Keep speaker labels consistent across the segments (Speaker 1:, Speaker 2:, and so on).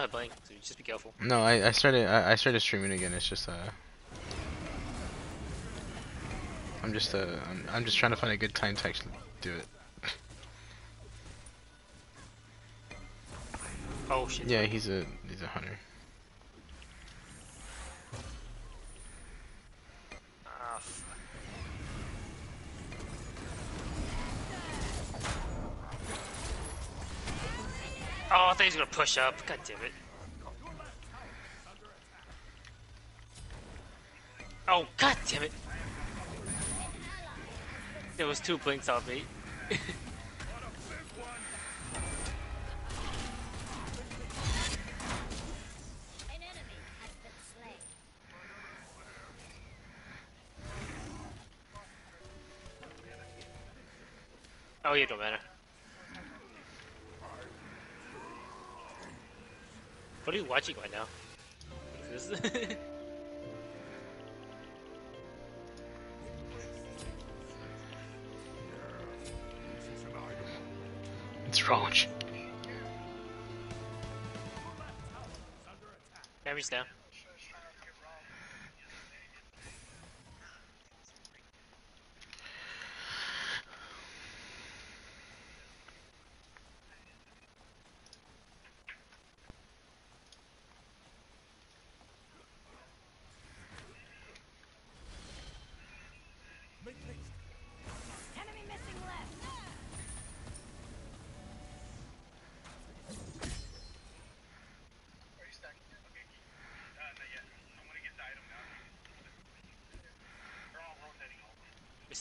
Speaker 1: not so just be careful.
Speaker 2: No, I, I started I, I started streaming again. It's just uh, I'm just uh, I'm, I'm just trying to find a good time to actually do it.
Speaker 1: Oh shit.
Speaker 2: Yeah, he's a he's a hunter.
Speaker 1: Oh, I thought he was gonna push up. God damn it. Oh, god damn it. There was two blinks on me. Oh, yeah, don't matter. What are you watching right now? What is this?
Speaker 2: What's wrong with
Speaker 1: down.
Speaker 3: Enemy missing left.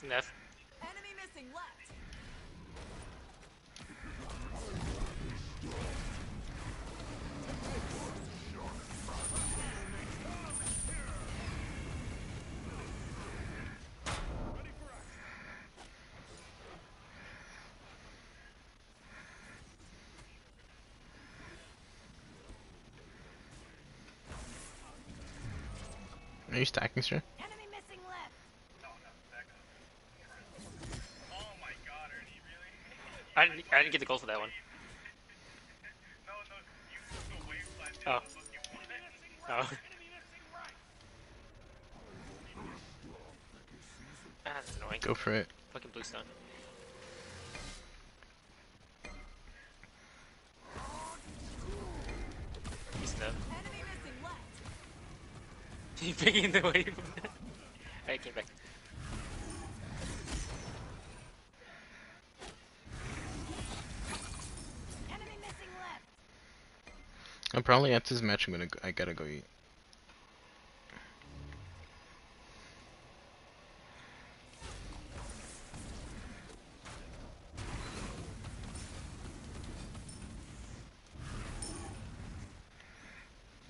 Speaker 3: Enemy missing left.
Speaker 2: Are you stacking, sir?
Speaker 3: Enemy missing left.
Speaker 1: I didn't, get the goal for that one. Oh. Oh. Ah, that's annoying.
Speaker 2: Go for it.
Speaker 1: Fucking blue stun. He's dead.
Speaker 3: Enemy missing left.
Speaker 1: He picking the way from. I came back.
Speaker 3: Enemy missing left.
Speaker 2: I'm probably after this match. I'm gonna I gotta go eat.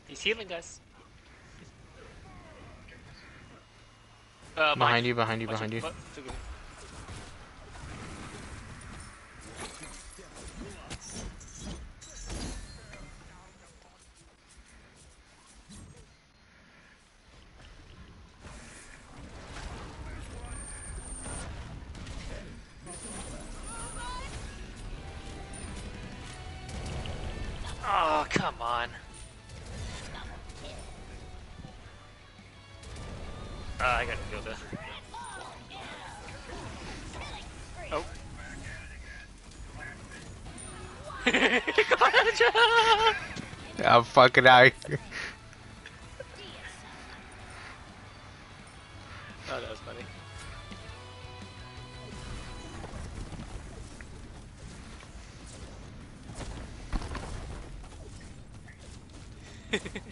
Speaker 1: He's healing us. Uh,
Speaker 2: Behind you, behind you, behind you.
Speaker 1: What? Too
Speaker 2: I'm fucking out.
Speaker 1: Oh, that was funny.
Speaker 4: Enemy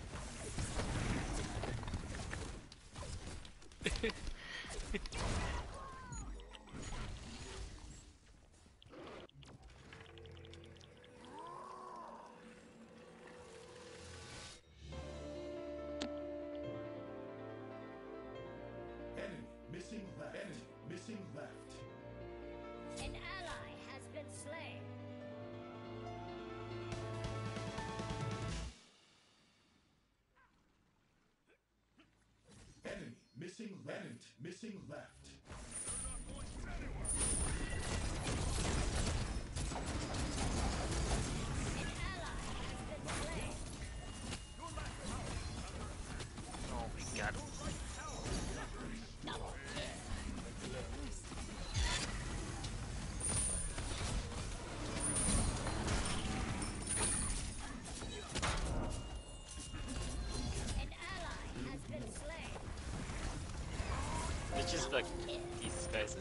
Speaker 1: Look, Jesus Christ.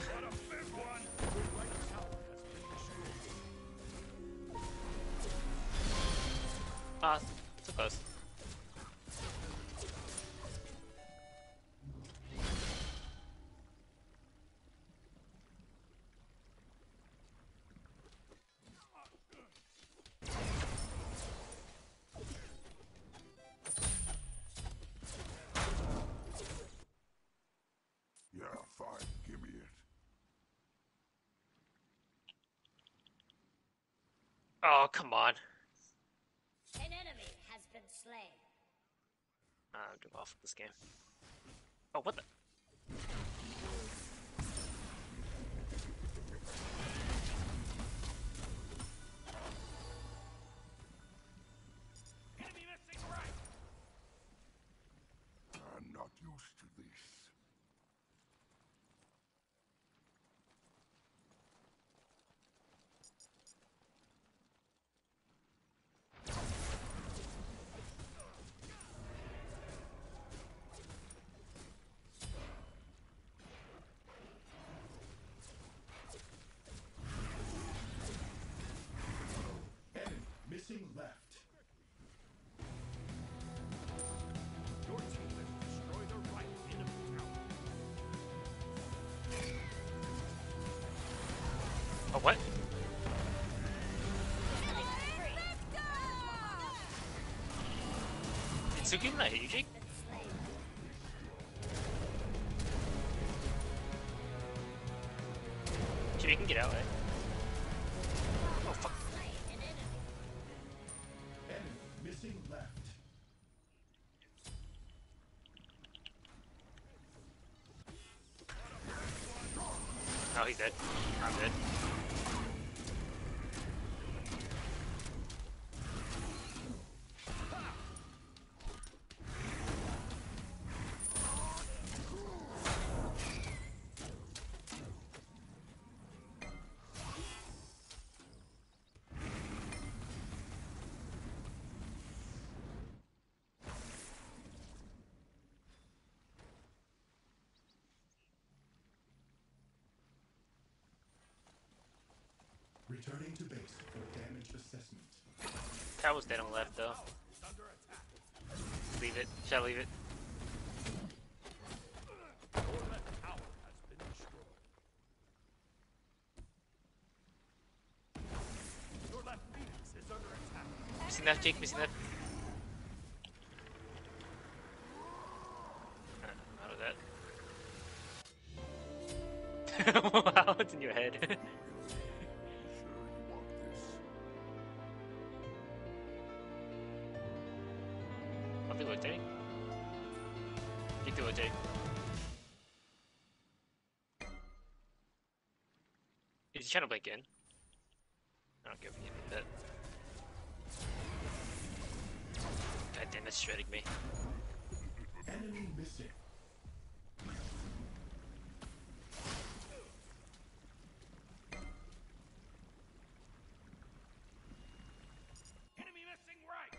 Speaker 1: Oh, come on.
Speaker 3: An enemy has been slain.
Speaker 1: I'm off of this game. Oh, what the? Sure, you can get out, right? Oh. Oh, he's dead.
Speaker 4: Returning to base for damage assessment.
Speaker 1: Tower's dead on left, though. Leave it. Shall I leave it? Missing that, Jake, missing. Uh, Out of that. wow, it's in your head. Is he trying to blink in? I don't give a that. God damn, that's shredding me.
Speaker 4: Enemy missing.
Speaker 5: Enemy missing right.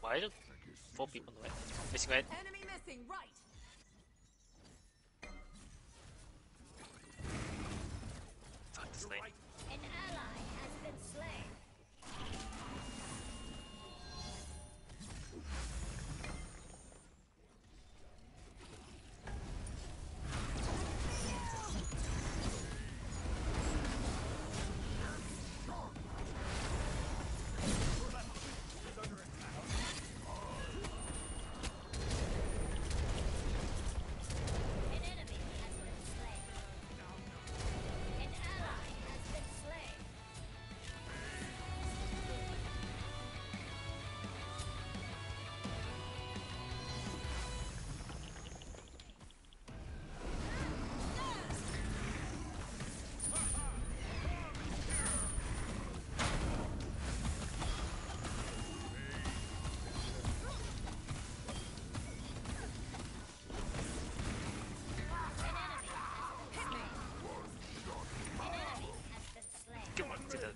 Speaker 1: Why there four people on the way? Missing red.
Speaker 6: Enemy missing right.
Speaker 1: Fuck this lane.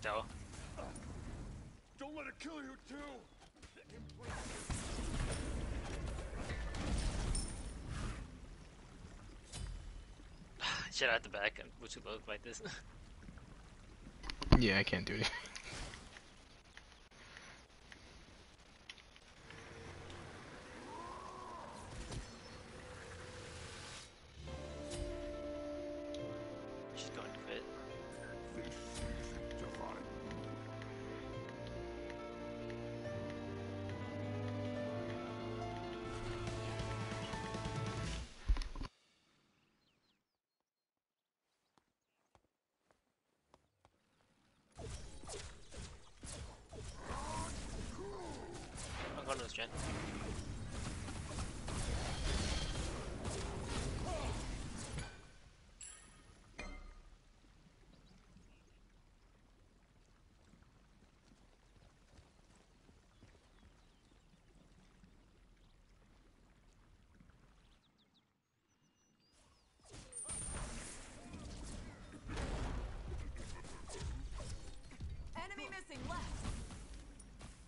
Speaker 1: though.
Speaker 4: Don't let it kill you too.
Speaker 1: Shit out the back. I'm too low to fight this.
Speaker 2: yeah, I can't do
Speaker 3: it.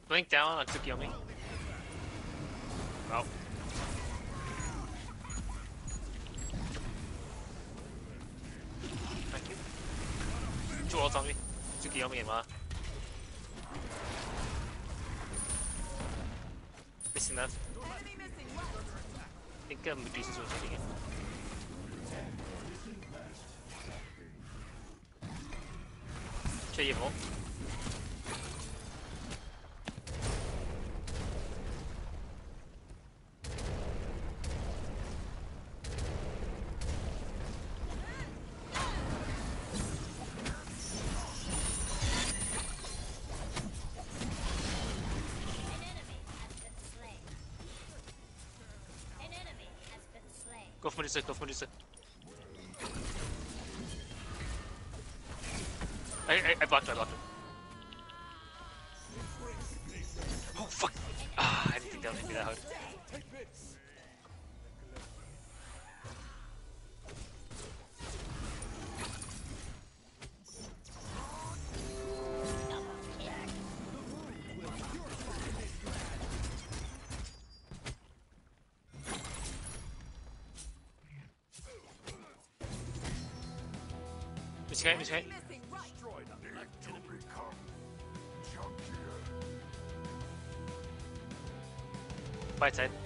Speaker 1: Blink down on Tsukiyomi. Oh. Thank you. Two ults on me. Tsukiyomi and Ma. Missing
Speaker 3: that?
Speaker 1: I think um, Medusa's
Speaker 6: also
Speaker 1: taking it. Şey yiyeyim. 90 90 I, I, I blocked, I blocked.
Speaker 3: He's right,
Speaker 4: he's
Speaker 1: right.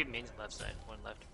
Speaker 1: Maybe main's left side, one left.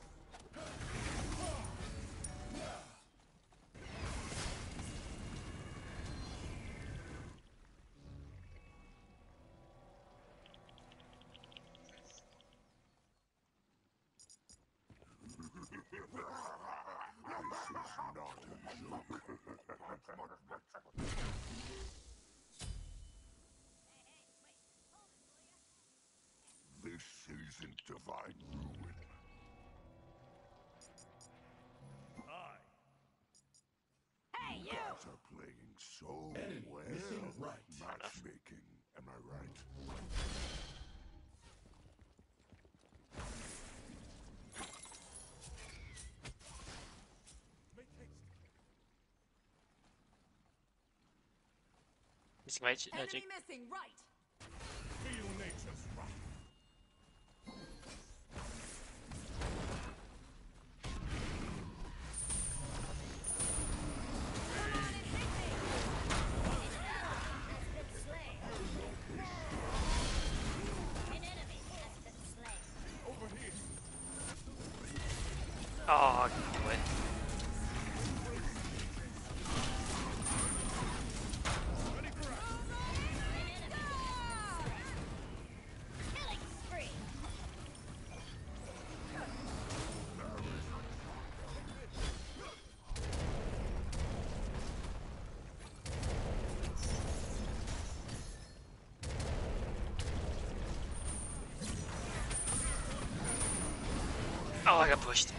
Speaker 1: It's magic.
Speaker 3: Enemy missing, right.
Speaker 7: Oh, I got pushed.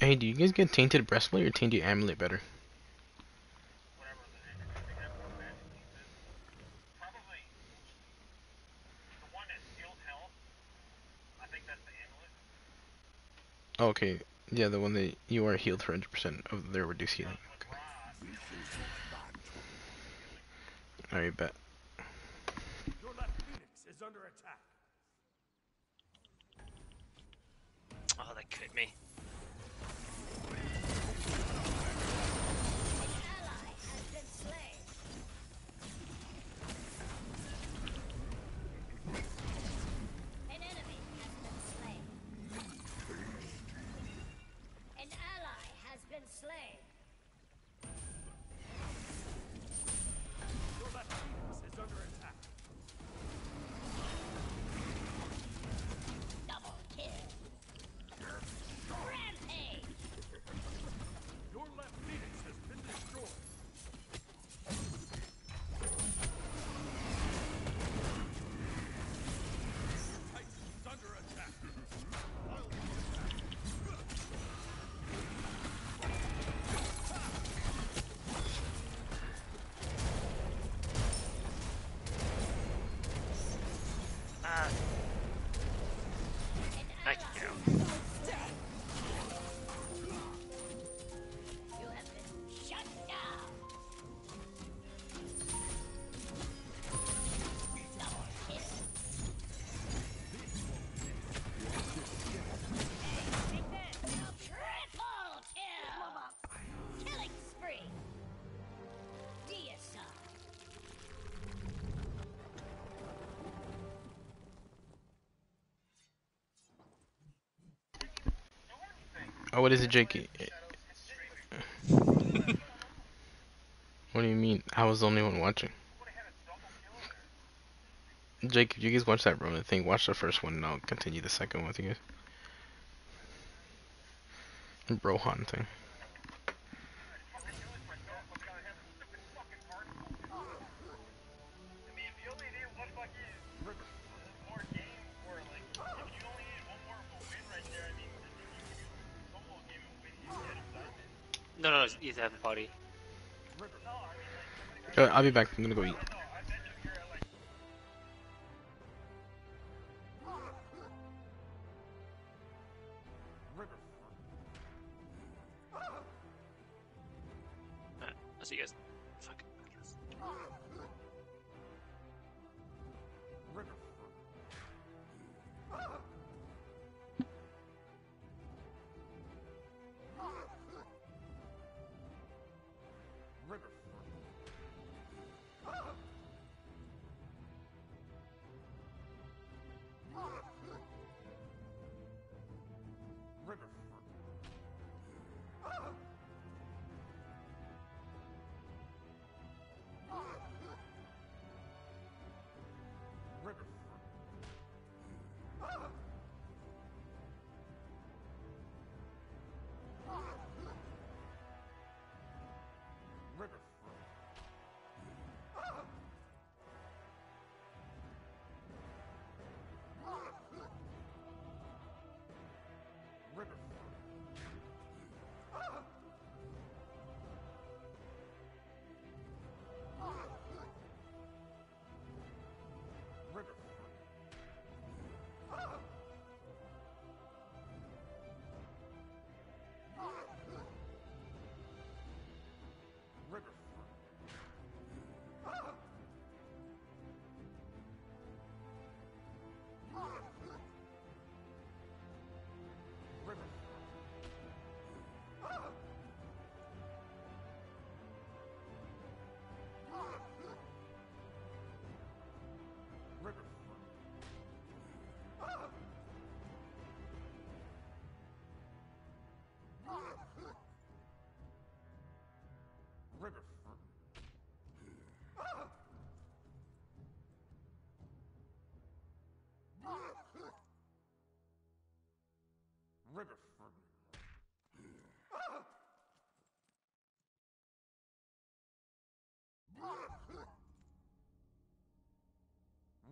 Speaker 8: Hey, do you guys get tainted breastplate or tainted amulet better? Oh, okay, yeah, the one that you are healed for 100% of their reduced healing. Alright, bet.
Speaker 1: Your left phoenix is under attack.
Speaker 7: Oh, that me.
Speaker 8: Oh, what is it, Jake? What do you mean? I was the only one watching. Jake, if you guys watch that Rona thing, watch the first one and I'll continue the second one with you guys. Brohan thing.
Speaker 2: Excitement.
Speaker 7: No, no, he's having a party.
Speaker 2: No,
Speaker 8: Uh, I'll be back. I'm gonna go eat.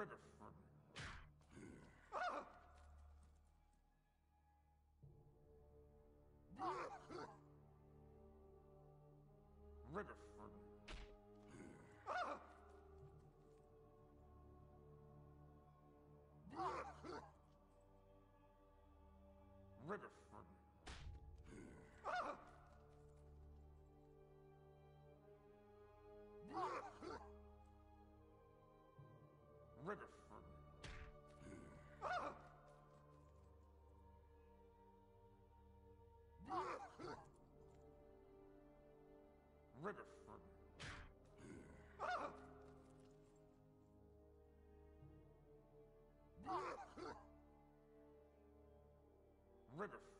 Speaker 7: river. trigger. River. Ah!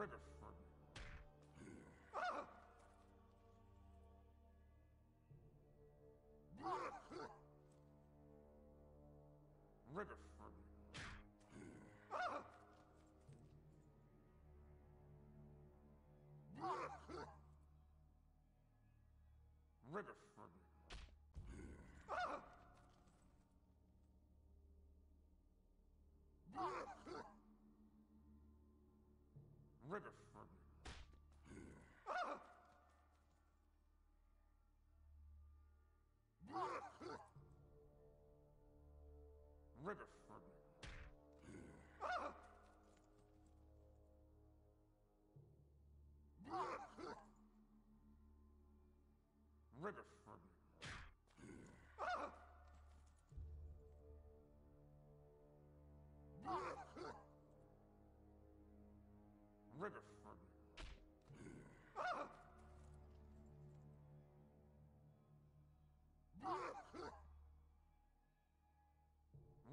Speaker 5: Riverford. Ah! Riverford. river.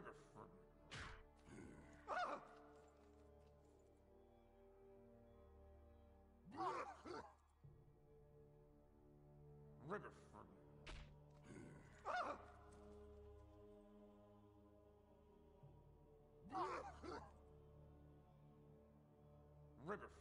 Speaker 5: trigger for... Rigger for... Rigger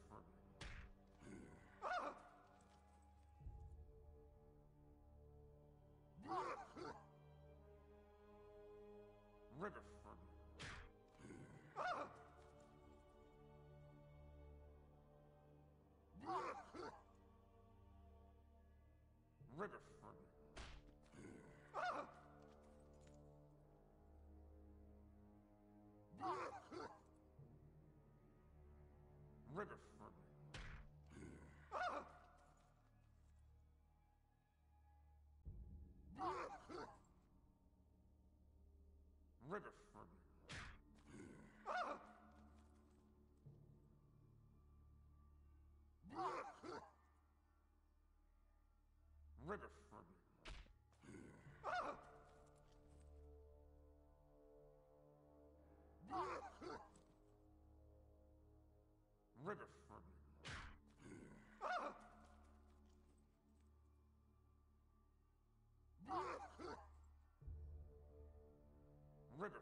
Speaker 5: river.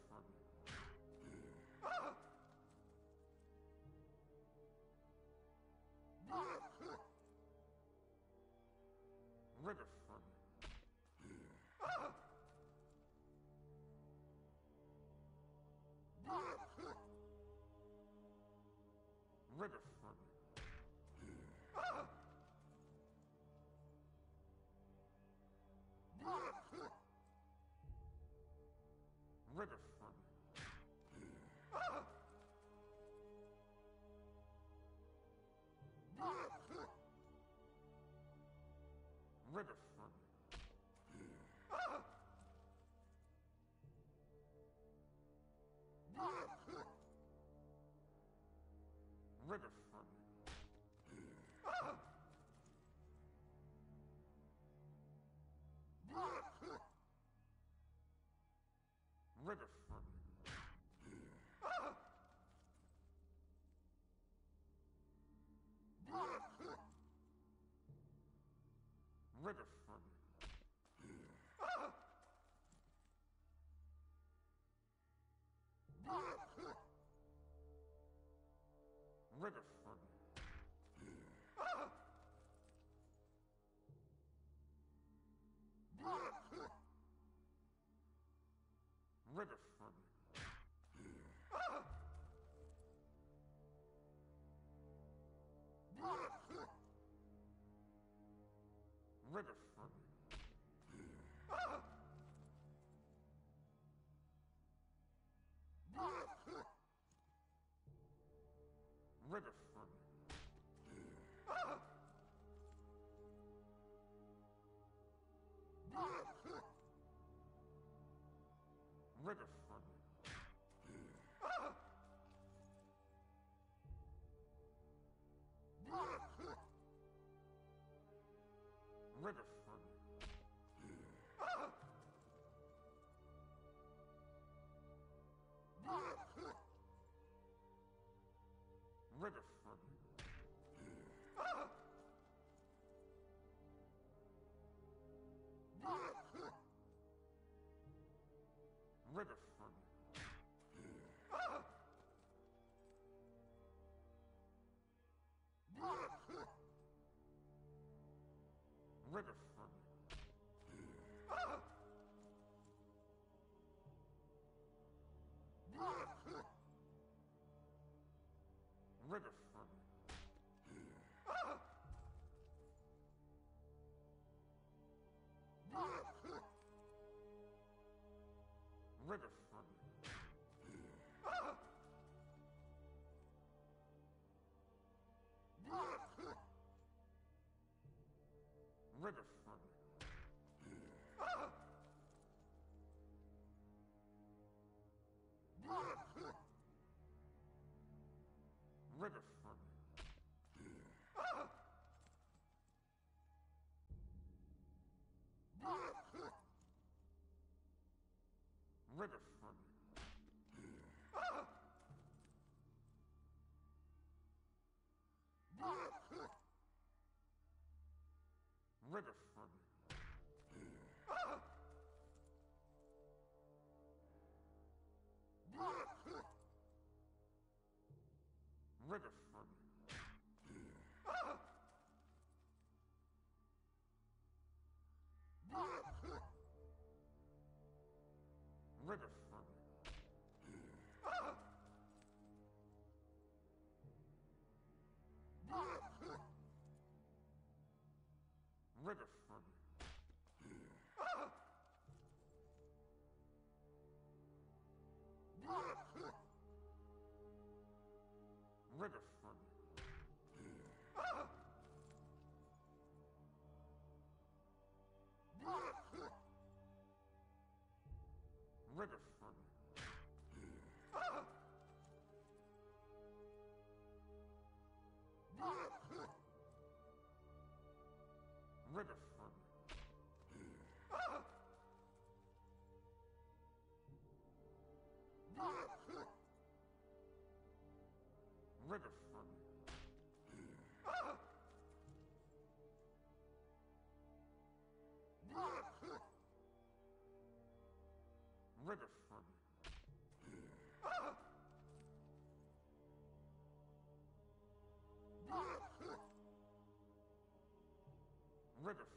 Speaker 5: trigger from ah! River from ah! River river Gregerson. Ah! Rigerson. Ah! Rigerson. Riverford. Ah! Riverford. river. Rigerson. Ah! Rigerson. rigor Riggerford. Riggerford. Riggerford. Riverford. Riverford.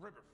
Speaker 5: Riverford.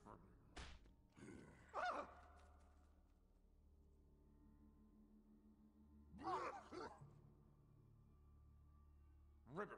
Speaker 5: River.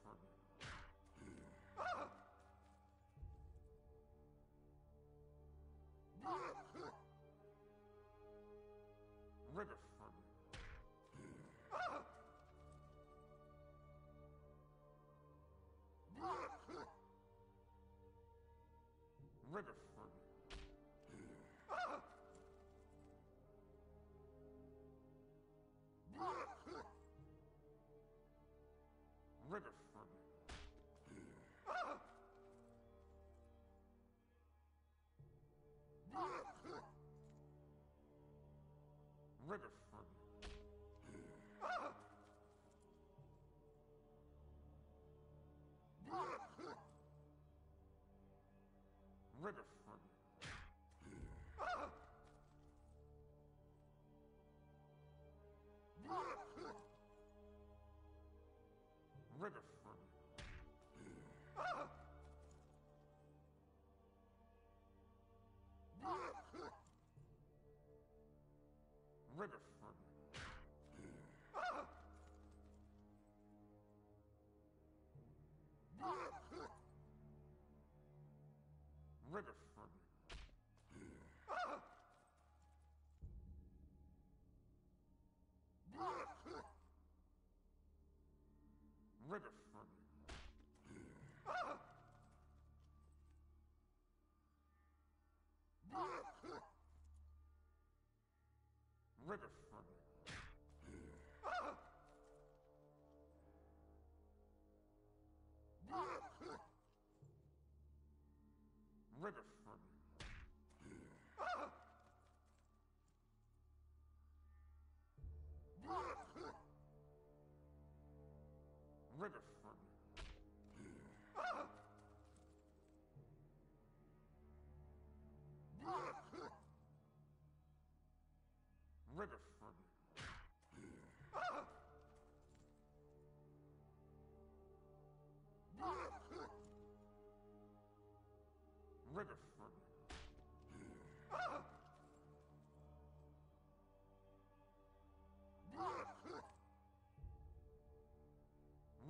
Speaker 5: trigger for River. Riverford. Riverford. Riverford.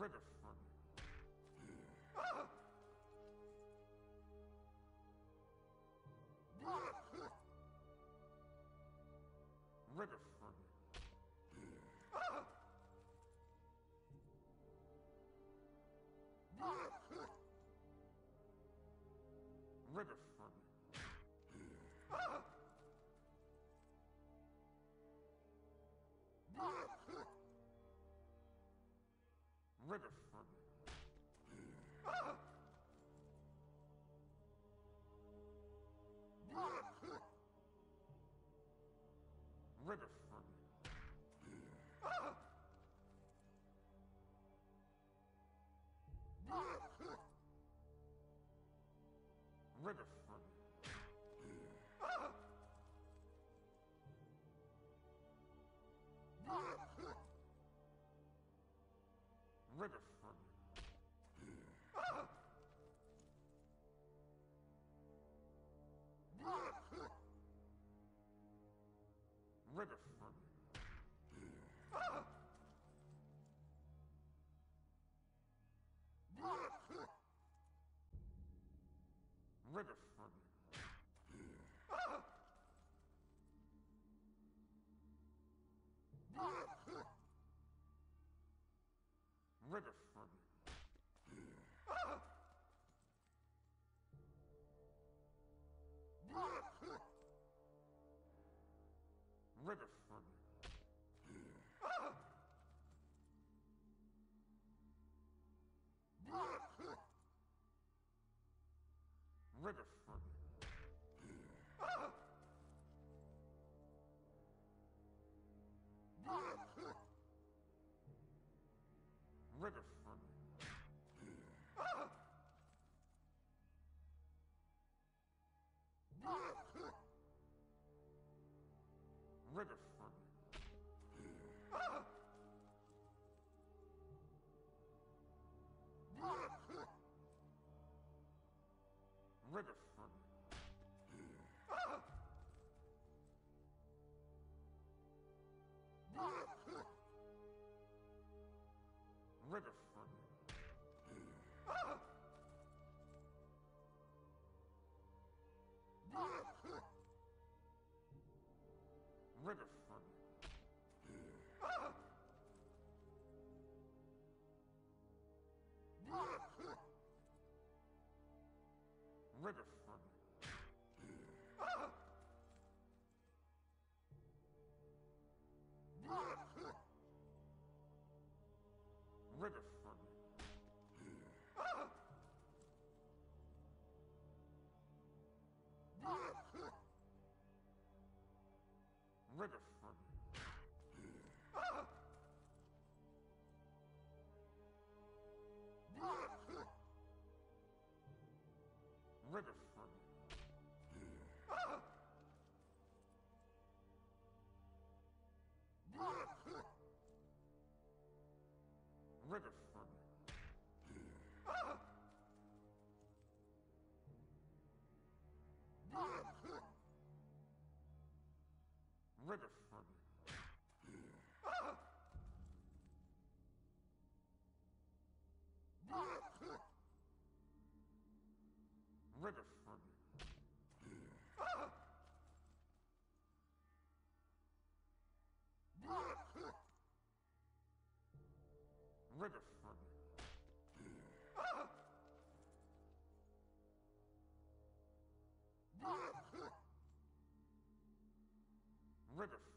Speaker 5: Riverford. Riverford. Riverford. river Riverford. Riverford. Riverford. trigger. Ah! River. trigger River. Riggerson. Ah! Riggerson. Ah! Riggerson. river.